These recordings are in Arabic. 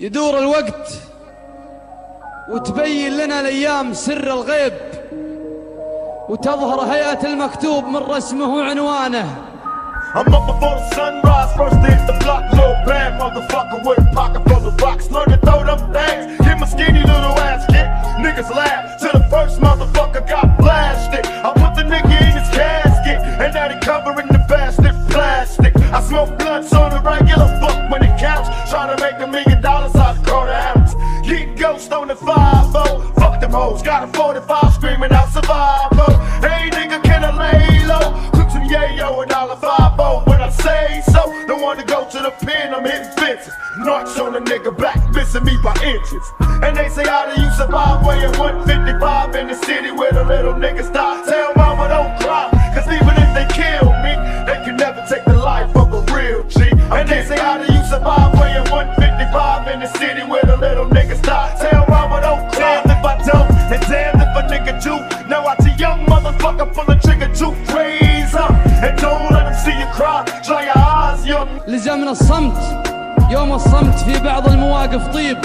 يدور الوقت وتبين لنا الأيام سر الغيب وتظهر هيئة المكتوب من رسمه وعنوانه I'm up before the sunrise, first hit the block, little bad motherfucker with a pocket full of rocks. Learn to throw them things, get my skinny little ass kicked. Niggas laugh till the first motherfucker got blasted. I put the nigga in his casket, and now they covering the bastard plastic. I smoke blunts on the regular fuck when it counts. Try to make a million dollars Got a 45 screaming out survival. Hey nigga, can I lay low? Took some yayo and dollar 5 when I say so. Don't wanna go to the pen, I'm hitting fences. Knocks on a nigga black, missing me by inches. And they say, How do you survive weighing 155 in the city where the little niggas die? Tell mama don't cry, cause even if they kill me, they can never take the life of a real G. And they say, How do you survive weighing 155 in the city where the little niggas die? Tell and damn if a nigga do. Now watch a young motherfucker pull a trigger too crazy. And don't let them see you cry, dry your eyes, young لزمنا الصمت يوم الصمت في بعض المواقف طيب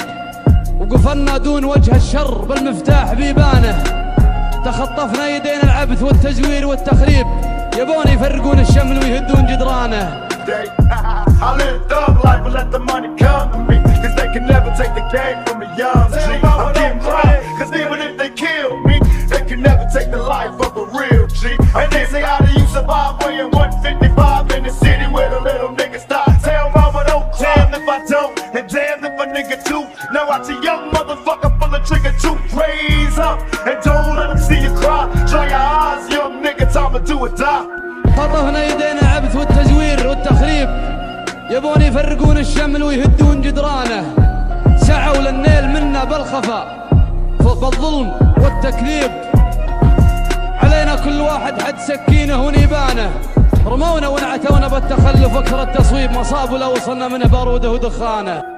وقفلنا دون وجه الشر بالمفتاح بيبانه تخطفنا يدين العبث والتزوير والتخريب يبون يفرقون الشمل ويهدون جدرانه. I live thug life and let the money come to me. Cause they can never take the game from a young G. take the life of a real G. And they say, How do you survive weighing 155 in the city where the little niggas die? Tell mama don't damn if I don't, and damn if a nigga too. Now watch a young motherfucker pull a trigger to raise up. And don't let them see you cry. Dry your eyes, young nigga, time to do or die. خطفنا يدين العبث والتزوير والتخريب يبون يفرقون الشمل ويهدون جدرانه سعوا للنيل منا بالخفا بالظلم والتكذيب واحد حد سكينة ونيبانه رمونا ونعتونا بالتخلف وكر التصويب. مصاب ولا وصلنا منه باروده ودخانة.